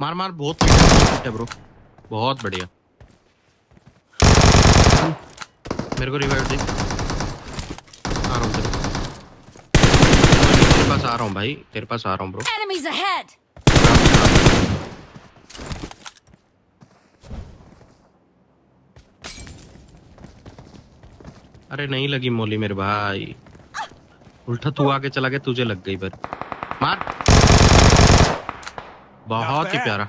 मार मार बहुत है ब्रो बहुत बढ़िया. मेरे को रिवाइव दे. आ रहा हूँ तेरे तेरे पास आ रहा हूँ भाई. तेरे पास आ रहा हूँ ब्रो Enemies ahead! अरे नहीं लगी मोली मेरे भाई. उल्टा तू आगे चला गया तुझे लग गई पर. मार. बहुत ही प्यारा